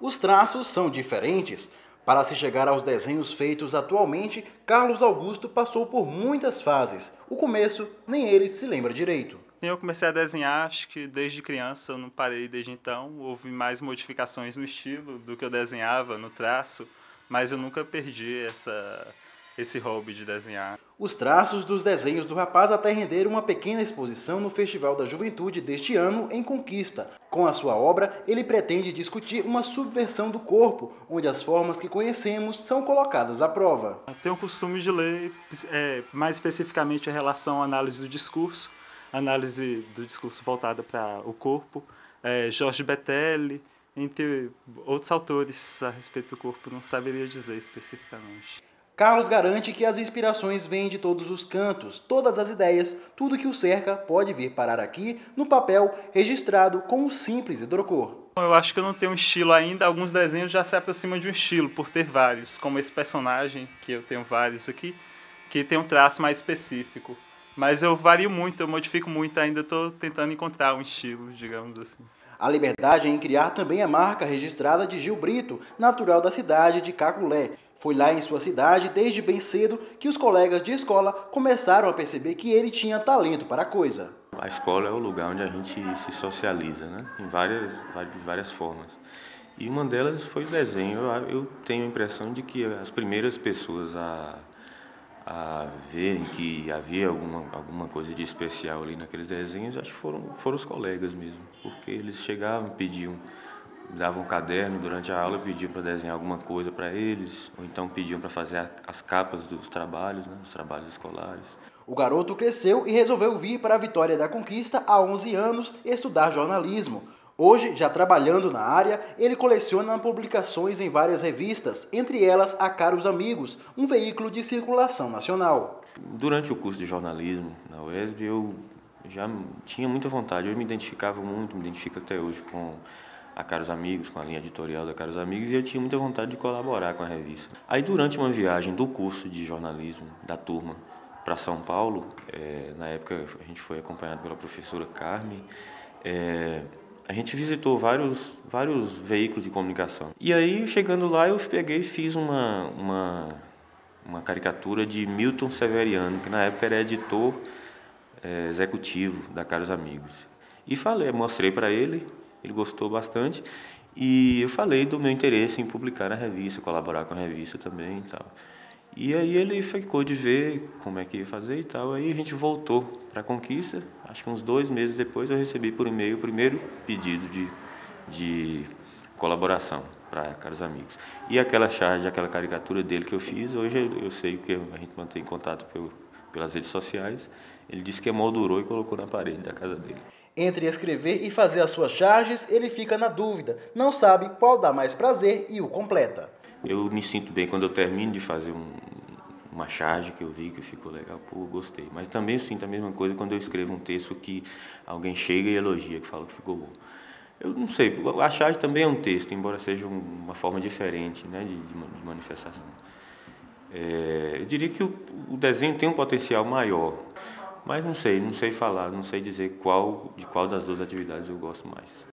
Os traços são diferentes. Para se chegar aos desenhos feitos atualmente, Carlos Augusto passou por muitas fases. O começo, nem ele se lembra direito. Eu comecei a desenhar, acho que desde criança, eu não parei desde então. Houve mais modificações no estilo do que eu desenhava, no traço, mas eu nunca perdi essa, esse hobby de desenhar. Os traços dos desenhos do rapaz até renderam uma pequena exposição no Festival da Juventude deste ano em Conquista. Com a sua obra, ele pretende discutir uma subversão do corpo, onde as formas que conhecemos são colocadas à prova. Tenho o costume de ler, é, mais especificamente a relação à análise do discurso, análise do discurso voltada para o corpo, é, Jorge Betelli, entre outros autores a respeito do corpo, não saberia dizer especificamente. Carlos garante que as inspirações vêm de todos os cantos, todas as ideias, tudo que o cerca pode vir parar aqui no papel registrado com um simples hidrocor. Eu acho que eu não tenho um estilo ainda, alguns desenhos já se aproximam de um estilo, por ter vários, como esse personagem, que eu tenho vários aqui, que tem um traço mais específico. Mas eu vario muito, eu modifico muito, ainda estou tentando encontrar um estilo, digamos assim. A liberdade em criar também a marca registrada de Gil Brito, natural da cidade de Caculé. Foi lá em sua cidade, desde bem cedo, que os colegas de escola começaram a perceber que ele tinha talento para a coisa. A escola é o lugar onde a gente se socializa, né? em várias, várias formas. E uma delas foi o desenho. Eu, tenho a impressão de que as primeiras pessoas a, a verem que havia alguma, alguma coisa de especial ali naqueles desenhos, acho que foram, foram os colegas mesmo, porque eles chegavam e pediam davam um caderno durante a aula, pediam para desenhar alguma coisa para eles, ou então pediam para fazer as capas dos trabalhos, né, dos trabalhos escolares. O garoto cresceu e resolveu vir para a Vitória da Conquista há 11 anos estudar jornalismo. Hoje, já trabalhando na área, ele coleciona publicações em várias revistas, entre elas a Caros Amigos, um veículo de circulação nacional. Durante o curso de jornalismo na UESB, eu já tinha muita vontade, eu me identificava muito, me identifico até hoje com a Caros Amigos, com a linha editorial da Caros Amigos, e eu tinha muita vontade de colaborar com a revista. Aí, durante uma viagem do curso de jornalismo da turma para São Paulo, é, na época a gente foi acompanhado pela professora Carmen, é, a gente visitou vários, vários veículos de comunicação. E aí, chegando lá, eu peguei e fiz uma, uma, uma caricatura de Milton Severiano, que na época era editor é, executivo da Caros Amigos. E falei, mostrei para ele, ele gostou bastante e eu falei do meu interesse em publicar na revista, colaborar com a revista também e tal. E aí ele ficou de ver como é que ia fazer e tal. Aí a gente voltou para a Conquista. Acho que uns dois meses depois eu recebi por e-mail o primeiro pedido de, de colaboração para caros amigos. E aquela charge, aquela caricatura dele que eu fiz, hoje eu sei que a gente mantém contato pelo, pelas redes sociais. Ele disse que emoldurou e colocou na parede da casa dele. Entre escrever e fazer as suas charges, ele fica na dúvida, não sabe qual dá mais prazer e o completa. Eu me sinto bem quando eu termino de fazer um, uma charge que eu vi que ficou legal, pô, gostei. Mas também eu sinto a mesma coisa quando eu escrevo um texto que alguém chega e elogia, que fala que ficou bom. Eu não sei, a charge também é um texto, embora seja uma forma diferente né, de, de manifestação. É, eu diria que o, o desenho tem um potencial maior, mas não sei, não sei falar, não sei dizer qual de qual das duas atividades eu gosto mais.